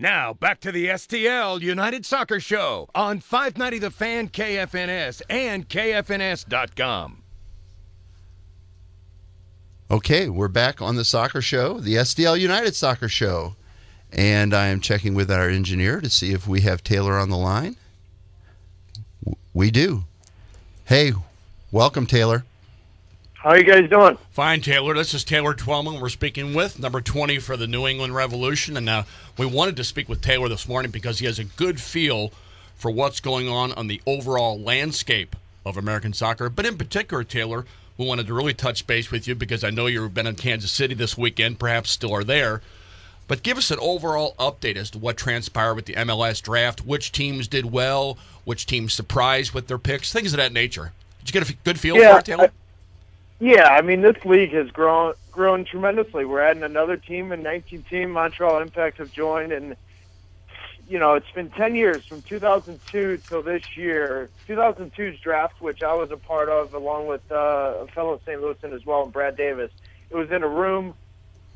Now, back to the STL United Soccer Show on 590 The Fan KFNS and KFNS.com. Okay, we're back on the soccer show, the STL United Soccer Show. And I am checking with our engineer to see if we have Taylor on the line. We do. Hey, welcome, Taylor. How are you guys doing? Fine, Taylor. This is Taylor Twellman. We're speaking with number 20 for the New England Revolution. And uh, we wanted to speak with Taylor this morning because he has a good feel for what's going on on the overall landscape of American soccer. But in particular, Taylor, we wanted to really touch base with you because I know you've been in Kansas City this weekend, perhaps still are there. But give us an overall update as to what transpired with the MLS draft, which teams did well, which teams surprised with their picks, things of that nature. Did you get a good feel Yeah, for it, Taylor? I- Yeah, I mean this league has grown grown tremendously. We're adding another team, and 19 team Montreal Impact have joined, and you know it's been 10 years from 2002 till this year. 2002's draft, which I was a part of, along with uh, a fellow St. Louisan as well, and Brad Davis. It was in a room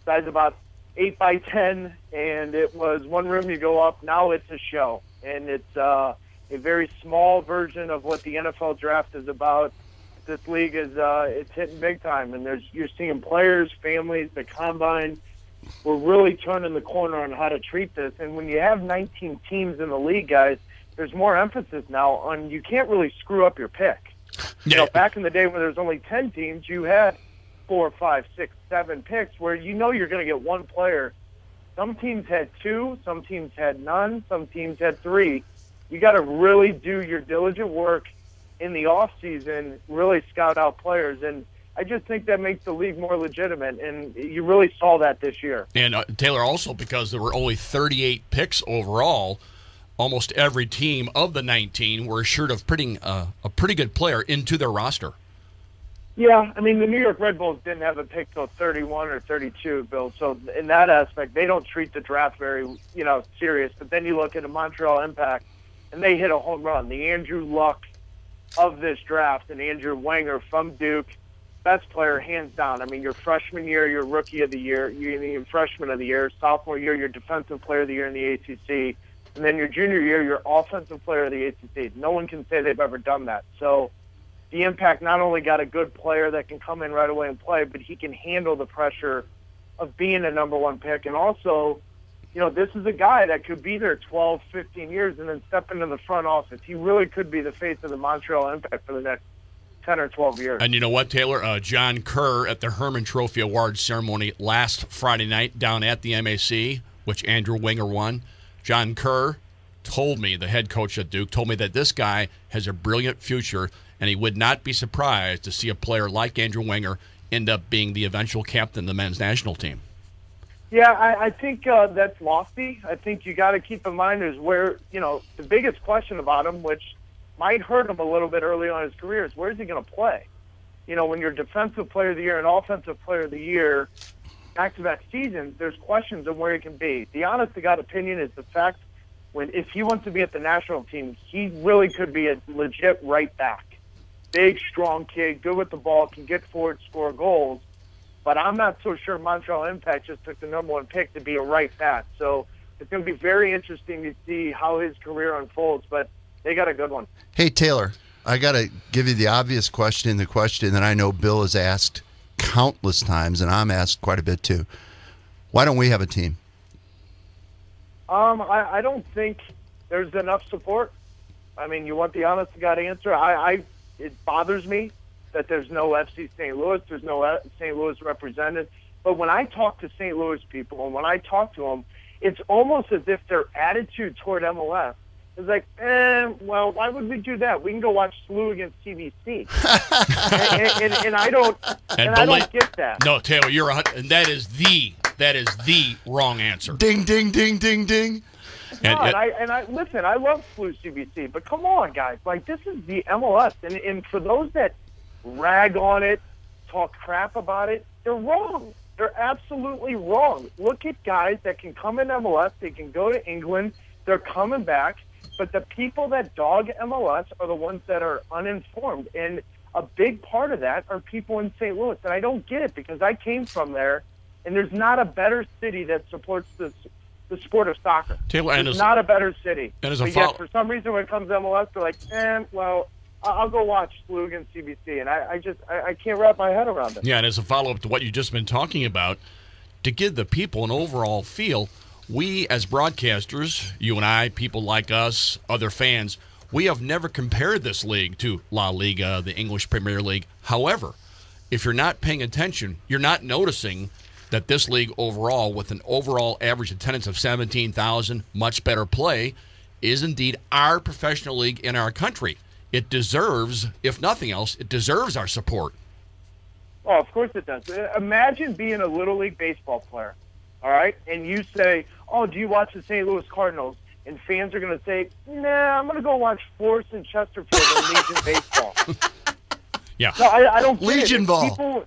size about eight by ten, and it was one room you go up. Now it's a show, and it's uh, a very small version of what the NFL draft is about this league is uh, it's hitting big time, and there's you're seeing players, families, the combine. We're really turning the corner on how to treat this. And when you have 19 teams in the league, guys, there's more emphasis now on you can't really screw up your pick. You know, back in the day when there was only 10 teams, you had four, five, six, seven picks where you know you're going to get one player. Some teams had two, some teams had none, some teams had three. You got to really do your diligent work in the off season, really scout out players, and I just think that makes the league more legitimate. And you really saw that this year. And uh, Taylor also because there were only 38 picks overall, almost every team of the 19 were assured of putting uh, a pretty good player into their roster. Yeah, I mean the New York Red Bulls didn't have a pick till 31 or 32, Bill. So in that aspect, they don't treat the draft very, you know, serious. But then you look at the Montreal Impact, and they hit a home run. The Andrew Luck of this draft, and Andrew Wenger from Duke, best player hands down. I mean, your freshman year, your rookie of the year, your, your freshman of the year, sophomore year, your defensive player of the year in the ACC, and then your junior year, your offensive player of the ACC. No one can say they've ever done that. So the Impact not only got a good player that can come in right away and play, but he can handle the pressure of being a number one pick. And also, you know, this is a guy that could be there 12, 15 years and then step into the front office. He really could be the face of the Montreal Impact for the next 10 or 12 years. And you know what, Taylor? Uh, John Kerr at the Hermann Trophy Awards ceremony last Friday night down at the MAC, which Andrew Wenger won. John Kerr told me, the head coach at Duke, told me that this guy has a brilliant future, and he would not be surprised to see a player like Andrew Wenger end up being the eventual captain of the men's national team. Yeah, I, I think uh, that's lofty. I think you got to keep in mind is where you know the biggest question about him, which might hurt him a little bit early on in his career, is where is he going to play? You know, when you're defensive player of the year and offensive player of the year, back-to-back seasons, there's questions on where he can be. The honest to God opinion is the fact when if he wants to be at the national team, he really could be a legit right back. Big, strong kid, good with the ball, can get forward, score goals. But I'm not so sure Montreal Impact just took the number one pick to be a right back. So it's going to be very interesting to see how his career unfolds. But they got a good one. Hey, Taylor, I got to give you the obvious question, the question that I know Bill has asked countless times, and I'm asked quite a bit too. Why don't we have a team? Um, I, I don't think there's enough support. I mean, you want the honest to God answer. I, I it bothers me that there's no FC St. Louis, there's no uh, St. Louis represented. But when I talk to St. Louis people and when I talk to them, it's almost as if their attitude toward MLS is like, eh, well, why would we do that? We can go watch SLU against CBC, and, and, and I don't, and, I don't get that. No, Taylor, you're a, hun- and that is the that is the wrong answer. Ding, ding, ding, ding, ding. And- No, and I and I listen. I love SLU CBC, but come on, guys! Like this is the MLS, and and for those that rag on it, talk crap about it, they're wrong. They're absolutely wrong. Look at guys that can come in MLS. They can go to England. They're coming back, but the people that dog MLS are the ones that are uninformed, and a big part of that are people in St. Louis, and I don't get it because I came from there, and there's not a better city that supports this the sport of soccer. Taylor, It's not a better city. and as a but yet, for some reason, when it comes to MLS, they're like, eh, well, I'll go watch SLU against CBC, and I, I just I, I can't wrap my head around it. Yeah, and as a follow up to what you've just been talking about, to give the people an overall feel, we as broadcasters, you and I, people like us, other fans, we have never compared this league to La Liga, the English Premier League. However, if you're not paying attention, you're not noticing that this league overall, with an overall average attendance of 17,000, much better play, is indeed our professional league in our country. It deserves, if nothing else, it deserves our support. Oh, of course it does. Uh, Imagine being a little league baseball player, all right, and you say, "Oh, do you watch the St. Louis Cardinals?" And fans are going to say, "Nah, I'm going to go watch Forest and Chesterfield and Legion baseball." Yeah. No, I, I don't get Legion it. It's ball. People,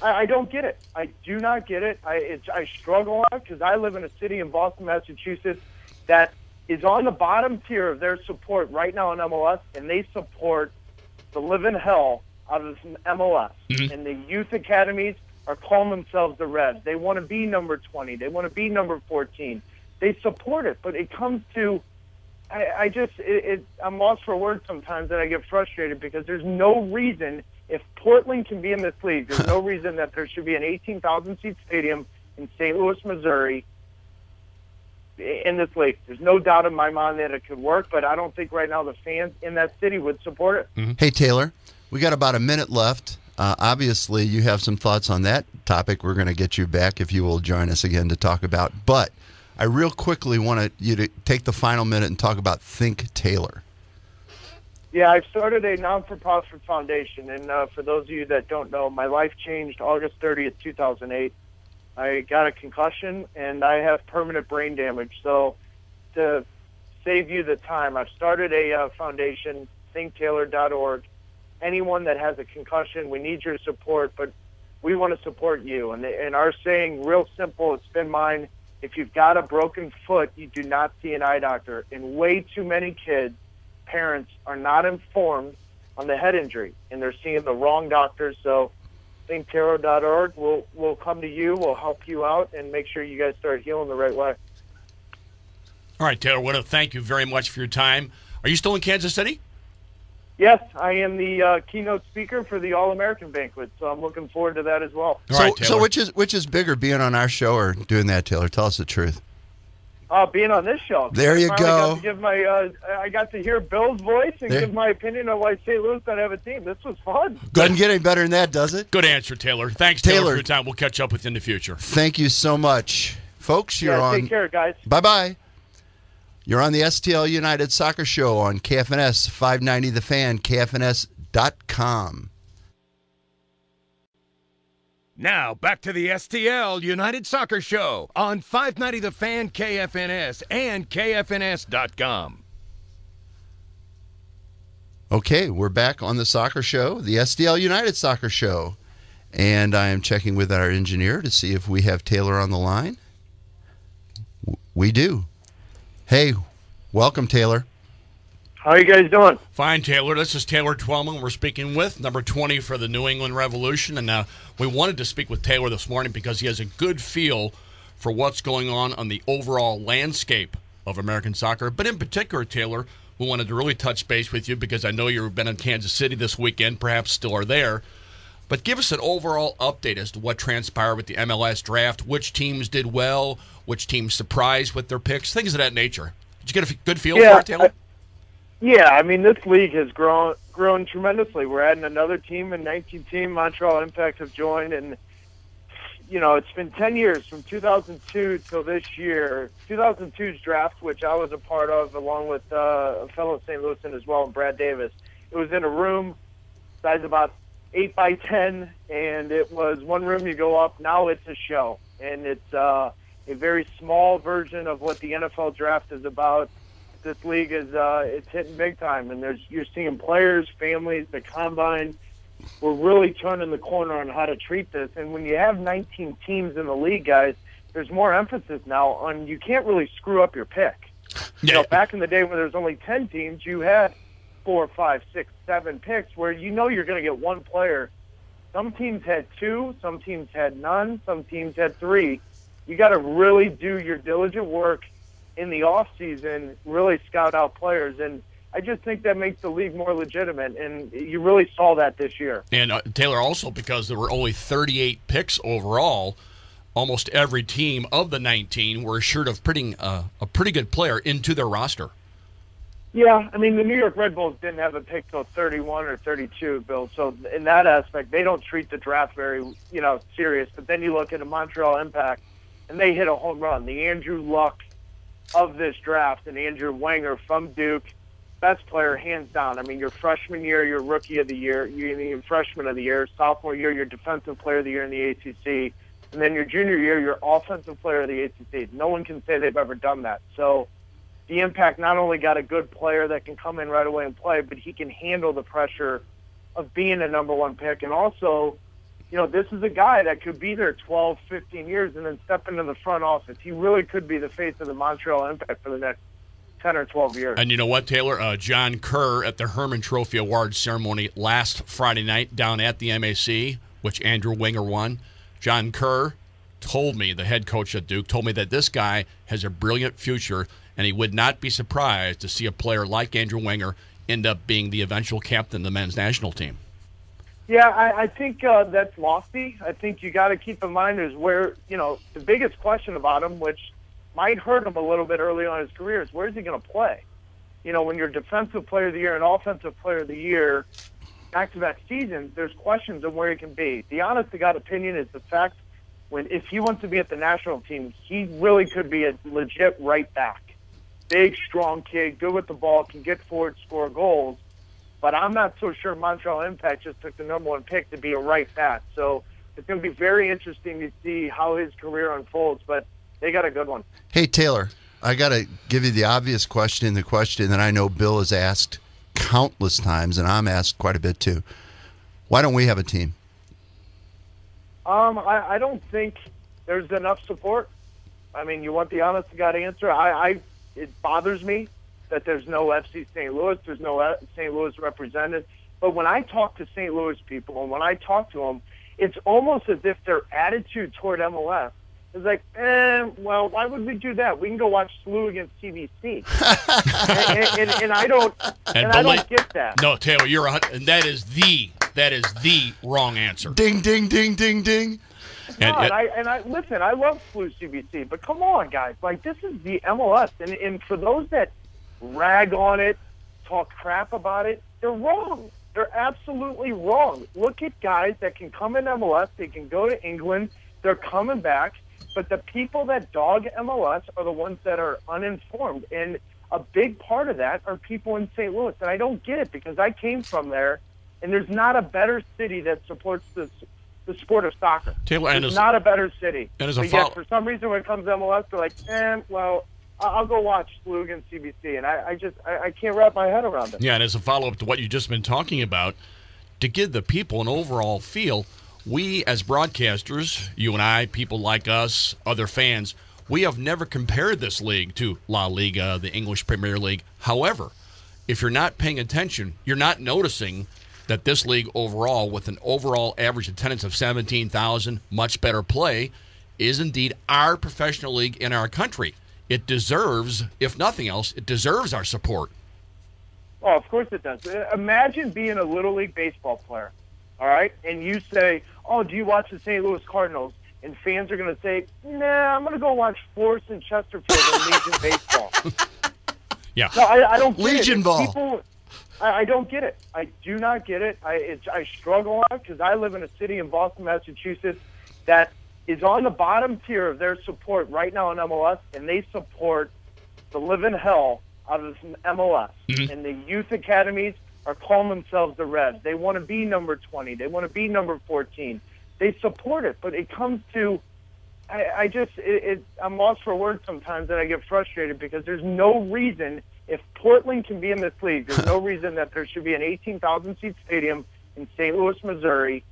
I, I don't get it. I do not get it. I it's, I struggle on because I live in a city in Boston, Massachusetts, that is on the bottom tier of their support right now in MLS, and they support the living hell out of MLS. Mm-hmm. And the youth academies are calling themselves the Reds. They want to be number 20. They want to be number 14. They support it, but it comes to I, I just it, it, I'm lost for words sometimes, and I get frustrated because there's no reason if Portland can be in this league, there's no reason that there should be an 18,000 seat stadium in St. Louis, Missouri. In this league, there's no doubt in my mind that it could work, but I don't think right now the fans in that city would support it. Hey, Taylor, we got about a minute left. Uh, obviously, you have some thoughts on that topic. We're going to get you back if you will join us again to talk about. But I real quickly want you to take the final minute and talk about Think Taylor. Yeah, I've started a non-for-profit foundation, and uh, for those of you that don't know, my life changed August 30th, 2008. I got a concussion, and I have permanent brain damage. So, to save you the time, I've started a uh, foundation, ThinkTaylor.org. Anyone that has a concussion, we need your support, but we want to support you. And, and our saying, real simple, it's been mine. If you've got a broken foot, you do not see an eye doctor. And way too many kids parents are not informed on the head injury and they're seeing the wrong doctor. So thinktaylor.org will we'll come to you, We'll help you out and make sure you guys start healing the right way. All right, Taylor, I want to thank you very much for your time. Are you still in Kansas City? Yes, I am the uh, keynote speaker for the All American banquet, so I'm looking forward to that as well. All so, right, so which is which is bigger, being on our show or doing that, Taylor? Tell us the truth. Uh, being on this show, There you I go. Got to give my, uh, I got to hear Bill's voice and There- give my opinion on why St. Louis don't have a team. This was fun. Doesn't get any better than that, does it? Good answer, Taylor. Thanks, Taylor, Taylor. for your time. We'll catch up with you in the future. Thank you so much, folks. You're yeah, on. take care, guys. Bye bye. You're on the STL United Soccer Show on KFNS 590 The Fan, KFNS.com. Now back to the STL United Soccer Show on 590 The Fan KFNS and KFNS.com. Okay, we're back on the soccer show, the STL United Soccer Show. And I am checking with our engineer to see if we have Taylor on the line. We do. Hey, welcome, Taylor. How are you guys doing? Fine, Taylor. This is Taylor Twellman. We're speaking with number 20 for the New England Revolution. And uh, we wanted to speak with Taylor this morning because he has a good feel for what's going on on the overall landscape of American soccer. But in particular, Taylor, we wanted to really touch base with you because I know you've been in Kansas City this weekend, perhaps still are there. But give us an overall update as to what transpired with the MLS draft, which teams did well, which teams surprised with their picks, things of that nature. Did you get a good feel Yeah, for it, Taylor? Yeah, I mean this league has grown grown tremendously. We're adding another team, and 19 team Montreal Impact have joined, and you know it's been 10 years from 2002 till this year. 2002's draft, which I was a part of, along with uh, a fellow St. Louisan as well, and Brad Davis. It was in a room size about eight by ten, and it was one room you go up. Now it's a show, and it's uh, a very small version of what the NFL draft is about this league is uh, it's hitting big time, and there's you're seeing players, families, the combine. We're really turning the corner on how to treat this. And when you have 19 teams in the league, guys, there's more emphasis now on you can't really screw up your pick. You know, back in the day when there was only 10 teams, you had four, five, six, seven picks where you know you're going to get one player. Some teams had two, some teams had none, some teams had three. You got to really do your diligent work in the off season, really scout out players, and I just think that makes the league more legitimate, and you really saw that this year. And uh, Taylor also because there were only 38 picks overall. Almost every team of the 19 were assured of putting uh, a pretty good player into their roster. Yeah, I mean the New York Red Bulls didn't have a pick till 31 or 32, Bill. So in that aspect, they don't treat the draft very, you know, serious. But then you look at the Montreal Impact, and they hit a home run. The Andrew Luck of this draft, and Andrew Wenger from Duke, best player hands down. I mean, your freshman year, your rookie of the year, you your freshman of the year, sophomore year, your defensive player of the year in the ACC, and then your junior year, your offensive player of the ACC. No one can say they've ever done that. So the Impact not only got a good player that can come in right away and play, but he can handle the pressure of being a number one pick. And also, you know, this is a guy that could be there 12, 15 years and then step into the front office. He really could be the face of the Montreal Impact for the next 10 or 12 years. And you know what, Taylor? Uh, John Kerr at the Hermann Trophy Awards ceremony last Friday night down at the MAC, which Andrew Wenger won. John Kerr told me, the head coach at Duke, told me that this guy has a brilliant future and he would not be surprised to see a player like Andrew Wenger end up being the eventual captain of the men's national team. Yeah, I, I think uh, that's lofty. I think you got to keep in mind is where you know the biggest question about him, which might hurt him a little bit early on in his career, is where is he going to play? You know, when you're defensive player of the year and offensive player of the year, back-to-back seasons, there's questions of where he can be. The honest to God opinion is the fact when if he wants to be at the national team, he really could be a legit right back big, strong kid, good with the ball, can get forward, score goals. But I'm not so sure Montreal Impact just took the number one pick to be a right back. So it's going to be very interesting to see how his career unfolds. But they got a good one. Hey, Taylor, I got to give you the obvious question, the question that I know Bill has asked countless times, and I'm asked quite a bit too. Why don't we have a team? Um, I, I don't think there's enough support. I mean, you want the honest to God answer? I, I it bothers me that there's no FC St. Louis, there's no St. Louis represented. But when I talk to St. Louis people and when I talk to them, it's almost as if their attitude toward MLS is like, eh, well, why would we do that? We can go watch SLU against CBC, and, and, and, I don't, and, and I don't get that. No, Taylor, you're a, and that is the that is the wrong answer. Ding, ding, ding, ding, ding. And, and, I and I listen. I love SLU CBC, but come on, guys! Like this is the MLS, and and for those that rag on it, talk crap about it, they're wrong. They're absolutely wrong. Look at guys that can come in MLS. They can go to England. They're coming back. But the people that dog MLS are the ones that are uninformed, and a big part of that are people in St. Louis. And I don't get it because I came from there, and there's not a better city that supports this the sport of soccer. Taylor, it's not a better city. And as a but yet, for some reason, when it comes to MLS, they're like, eh, well, I'll go watch SLU against CBC, and I, I just I, I, can't wrap my head around it. Yeah, and as a follow up to what you just been talking about, to give the people an overall feel, we as broadcasters, you and I, people like us, other fans, we have never compared this league to La Liga, the English Premier League. However, if you're not paying attention, you're not noticing that this league overall, with an overall average attendance of 17,000, much better play, is indeed our professional league in our country. It deserves, if nothing else, it deserves our support. Oh, of course it does. Uh, imagine being a little league baseball player, all right, and you say, "Oh, do you watch the St. Louis Cardinals?" And fans are going to say, "Nah, I'm going to go watch Forest and Chesterfield and Legion baseball." Yeah. No, I, I don't. Legion ball. People, I, I don't get it. I do not get it. I it's, I struggle on because I live in a city in Boston, Massachusetts, that is on the bottom tier of their support right now in MLS, and they support the living hell out of MLS. Mm-hmm. And the youth academies are calling themselves the Reds. They want to be number 20. They want to be number 14. They support it, but it comes to I, I just it, it, I'm lost for words sometimes, and I get frustrated because there's no reason if Portland can be in this league, there's no reason that there should be an 18,000 seat stadium in St. Louis, Missouri,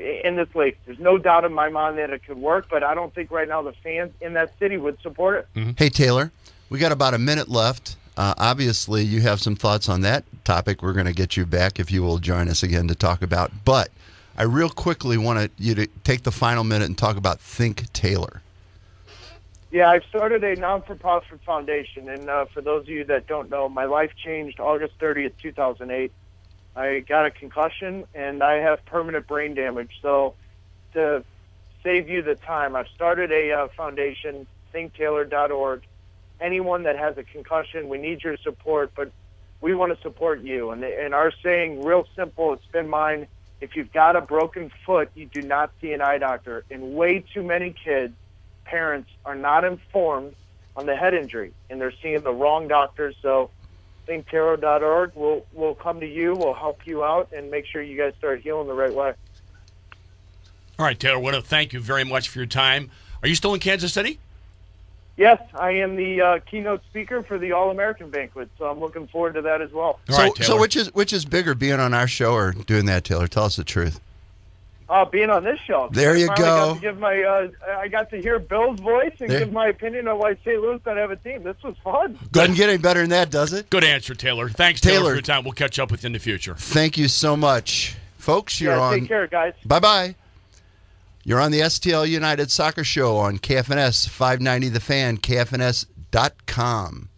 in this league. There's no doubt in my mind that it could work, but I don't think right now the fans in that city would support it. Mm-hmm. Hey, Taylor, we got about a minute left. Uh, obviously, you have some thoughts on that topic. We're going to get you back if you will join us again to talk about. But I real quickly want you to take the final minute and talk about Think Taylor. Yeah, I've started a non-for-profit foundation, and uh, for those of you that don't know, my life changed August 30th, 2008. I got a concussion, and I have permanent brain damage. So, to save you the time, I've started a uh, foundation, ThinkTaylor.org. Anyone that has a concussion, we need your support, but we want to support you. And, and our saying, real simple, it's been mine. If you've got a broken foot, you do not see an eye doctor. And way too many kids parents are not informed on the head injury and they're seeing the wrong doctors. So thinktaylor.org will we'll come to you, We'll help you out, and make sure you guys start healing the right way. All right, Taylor, I want to thank you very much for your time. Are you still in Kansas City? Yes, I am the uh, keynote speaker for the All American banquet, so I'm looking forward to that as well. so, right, so which is which is bigger, being on our show or doing that, Taylor? Tell us the truth. Uh, being on this show. There you I go. Got to give my, uh, I got to hear Bill's voice and There- give my opinion on why St. Louis don't have a team. This was fun. Doesn't get any better than that, does it? Good answer, Taylor. Thanks, Taylor, Taylor. for your time. We'll catch up with you in the future. Thank you so much, folks. You're yeah, on. take care, guys. Bye bye. You're on the STL United Soccer Show on KFNS 590 The Fan, KFNS.com.